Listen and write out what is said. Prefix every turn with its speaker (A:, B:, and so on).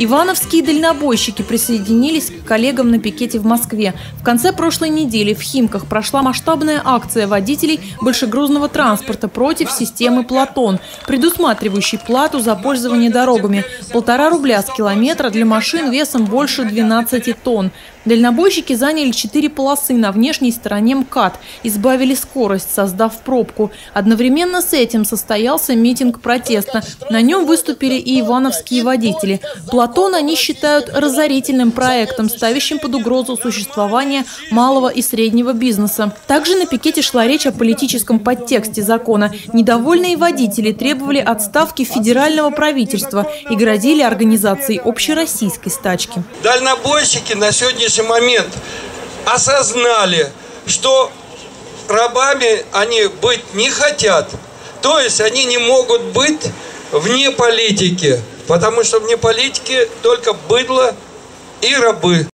A: Ивановские дальнобойщики присоединились к коллегам на пикете в Москве. В конце прошлой недели в Химках прошла масштабная акция водителей большегрузного транспорта против системы «Платон», предусматривающей плату за пользование дорогами – полтора рубля с километра для машин весом больше 12 тонн. Дальнобойщики заняли четыре полосы на внешней стороне МКАД, избавили скорость, создав пробку. Одновременно с этим состоялся митинг протеста. На нем выступили и ивановские водители. Платон они считают разорительным проектом, ставящим под угрозу существование малого и среднего бизнеса. Также на пикете шла речь о политическом подтексте закона. Недовольные водители требовали отставки федерального правительства и грозили организацией общероссийской стачки.
B: Дальнобойщики на сегодняшний сегодняшний момент осознали, что рабами они быть не хотят. То есть они не могут быть вне политики, потому что вне политики только быдло и рабы.